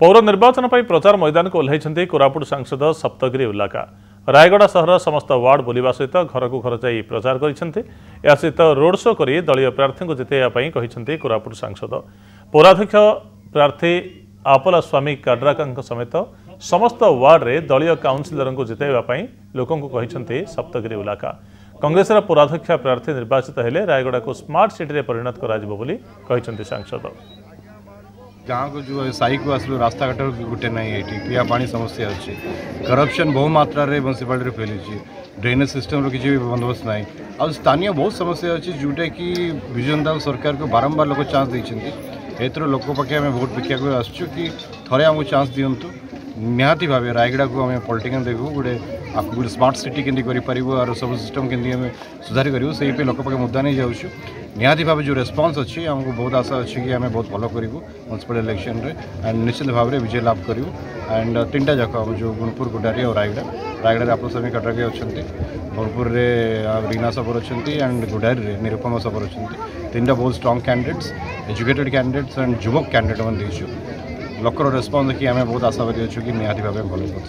ପୌର ନିର୍ବାଚନ ପାଇଁ ପ୍ରଚାର ମଇଦାନକୁ ଓହ୍ଲାଇଛନ୍ତି କୋରାପୁଟ ସାଂସଦ ସପ୍ତଗିରି ଉଲ୍ଲାକା ରାୟଗଡ଼ା ସହର ସମସ୍ତ ୱାର୍ଡ ବୁଲିବା ସହିତ ଘରକୁ ଘର ଯାଇ ପ୍ରଚାର କରିଛନ୍ତି ଏହା ସହିତ ରୋଡ୍ ଶୋ କରି ଦଳୀୟ ପ୍ରାର୍ଥୀଙ୍କୁ ଜିତାଇବା ପାଇଁ କହିଛନ୍ତି କୋରାପୁଟ ସାଂସଦ ପୌରାଧ୍ୟକ୍ଷ ପ୍ରାର୍ଥୀ ଆପଲା ସ୍ୱାମୀ କାଡ୍ରାକାଙ୍କ ସମେତ ସମସ୍ତ ୱାର୍ଡରେ ଦଳୀୟ କାଉନ୍ସିଲରଙ୍କୁ ଜିତାଇବା ପାଇଁ ଲୋକଙ୍କୁ କହିଛନ୍ତି ସପ୍ତଗିରି ଉଲ୍ଲାକା କଂଗ୍ରେସର ପୌରାଧ୍ୟକ୍ଷ ପ୍ରାର୍ଥୀ ନିର୍ବାଚିତ ହେଲେ ରାୟଗଡ଼ାକୁ ସ୍ମାର୍ଟ ସିଟିରେ ପରିଣତ କରାଯିବ ବୋଲି କହିଛନ୍ତି ସାଂସଦ गाँव को जो साई को आसल रास्ता घाट गोटे ना ये पीआ पा समस्या अच्छे करपशन बहु मात्रा रे म्यूनिशिपाट ड्रेनेज सिस्टम रो किसी बंदोबस्त ना आज स्थानीय बहुत समस्या अच्छे जोटा कि विजु जनता सरकार को बारंबार लोक चान्स देखते लोक पाखे आम भोट देखा आस थे आमको चान्स दिंतु निहाती भाव रायगढ़ को आम पल्टिकल देखू गोटे गोटे स्मार्ट सिटी केमी कर सब सिस्टम के सुधार करूँ से लोक पाखे मुद्दा नहीं जाऊँ निहाती भाव जो रेस्पन्स अच्छी आमको बहुत आशा अच्छे कि आम बहुत भल कर म्यूनिशिपा इलेक्शन एंड निश्चित भाव में विजय लाभ करूँ एंड तीन टा जाक जो गुणपुर गुडारी और रायगढ़ रायगढ़ आपल स्वामी कटके अच्छा गुणपुर रीना सबर अच्छा एंड गुडारी निरूपमा सबर अच्छा तीन टा बहुत strong candidates educated candidates and युवक कैंडिडेट मैं देखिए ଲୋକର ରେସ୍ପନ୍ସ ଦେଖି ଆମେ ବହୁତ ଆଶାବାଦୀ ଅଛୁ କି ନିହାତି ଭାବେ ଭଲ କରିଛୁ